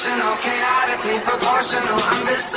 emotional, chaotically proportional. I'm this